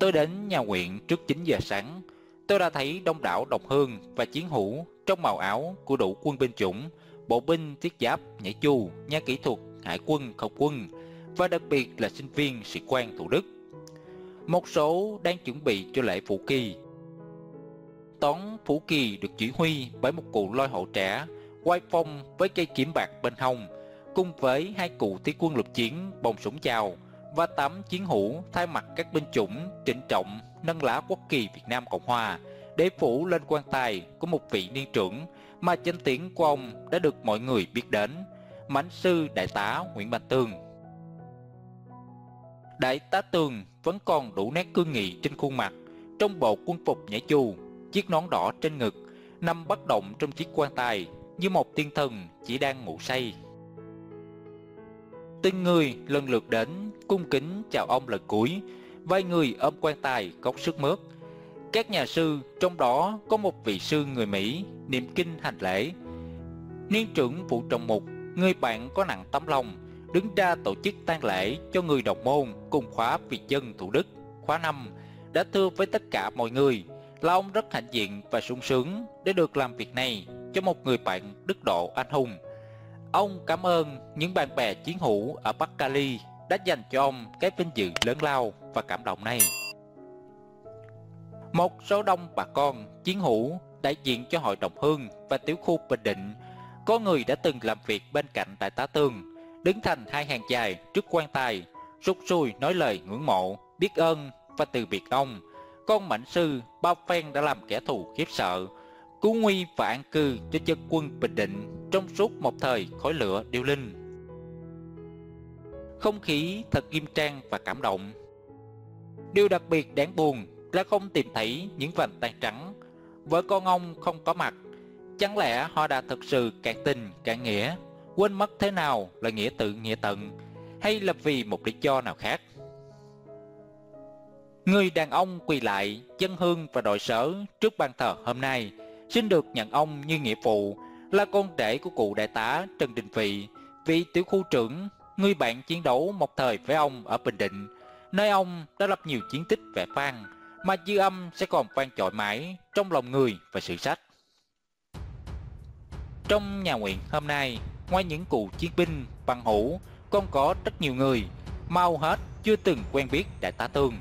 Tôi đến nhà nguyện trước 9 giờ sáng. Tôi đã thấy đông đảo đồng hương và chiến hữu trong màu áo của đủ quân binh chủng, bộ binh thiết giáp, nhảy chu, nha kỹ thuật, hải quân, không quân và đặc biệt là sinh viên sĩ quan Thủ Đức. Một số đang chuẩn bị cho lễ phủ kỳ. Toán phủ kỳ được chỉ huy bởi một cụ lôi hậu trẻ, quay phong với cây kiếm bạc bên hông, cùng với hai cụ thiết quân lục chiến bồng súng chào và tám chiến hữu thay mặt các binh chủng trịnh trọng nâng lá quốc kỳ Việt Nam Cộng Hòa để phủ lên quan tài của một vị niên trưởng mà danh tiếng của ông đã được mọi người biết đến, mãnh sư đại tá Nguyễn Văn tường Đại tá Tường vẫn còn đủ nét cương nghị trên khuôn mặt, trong bộ quân phục nhảy chu, chiếc nón đỏ trên ngực, nằm bất động trong chiếc quan tài như một tiên thần chỉ đang ngủ say. Từng người lần lượt đến cung kính chào ông lần cuối, vài người ôm quan tài khóc sức mướt. Các nhà sư, trong đó có một vị sư người Mỹ, niệm kinh hành lễ. Niên trưởng vụ trọng mục, người bạn có nặng tấm lòng, đứng ra tổ chức tang lễ cho người đồng môn cùng khóa Việt dân Thủ Đức, khóa 5, đã thưa với tất cả mọi người là ông rất hạnh diện và sung sướng để được làm việc này cho một người bạn đức độ anh hùng. Ông cảm ơn những bạn bè chiến hữu ở Bắc Cali đã dành cho ông cái vinh dự lớn lao và cảm động này. Một số đông bà con, chiến hữu, đại diện cho hội đồng hương và tiểu khu Bình Định, có người đã từng làm việc bên cạnh đại tá Tương, đứng thành hai hàng dài trước quan tài, rút xuôi nói lời ngưỡng mộ, biết ơn và từ biệt ông. Con mãnh sư bao phen đã làm kẻ thù khiếp sợ, cứu nguy và an cư cho chân quân Bình Định trong suốt một thời khói lửa điêu linh. Không khí thật nghiêm trang và cảm động. Điều đặc biệt đáng buồn là không tìm thấy những vành tay trắng. Vợ con ông không có mặt. Chẳng lẽ họ đã thực sự cạn tình, cạn nghĩa, quên mất thế nào là nghĩa tự nghĩa tận, hay là vì một lý do nào khác? Người đàn ông quỳ lại, dân hương và đội sở trước ban thờ hôm nay, xin được nhận ông như nghĩa phụ, là con rể của cụ đại tá Trần Đình Vị, vị tiểu khu trưởng, người bạn chiến đấu một thời với ông ở Bình Định, nơi ông đã lập nhiều chiến tích vẻ vang, mà dư âm sẽ còn vang chọi mãi trong lòng người và sử sách. Trong nhà nguyện hôm nay, ngoài những cụ chiến binh, bằng hữu, còn có rất nhiều người, mau hết chưa từng quen biết Đại tá Tương.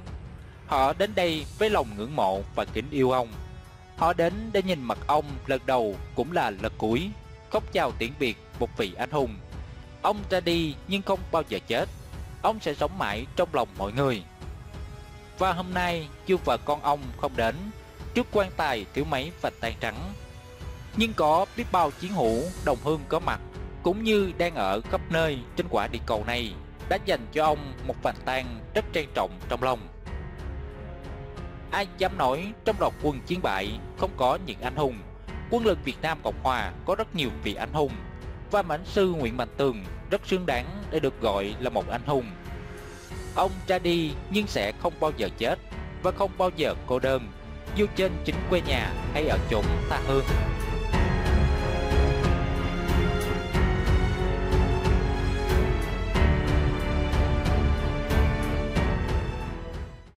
Họ đến đây với lòng ngưỡng mộ và kính yêu ông. Họ đến để nhìn mặt ông lần đầu cũng là lần cuối, khóc chào tiễn biệt một vị anh hùng. Ông ra đi nhưng không bao giờ chết, ông sẽ sống mãi trong lòng mọi người. Và hôm nay, dù vợ con ông không đến, trước quan tài thiếu mấy và tan trắng. Nhưng có biết bao chiến hữu, đồng hương có mặt, cũng như đang ở khắp nơi trên quả địa cầu này, đã dành cho ông một vành tan rất trang trọng trong lòng. Ai dám nói trong lòng quân chiến bại, không có những anh hùng. Quân lực Việt Nam Cộng Hòa có rất nhiều vị anh hùng. Và mãnh sư Nguyễn Mạnh Tường rất xứng đáng để được gọi là một anh hùng. Ông ra đi nhưng sẽ không bao giờ chết Và không bao giờ cô đơn. Dù trên chính quê nhà hay ở chốn xa hương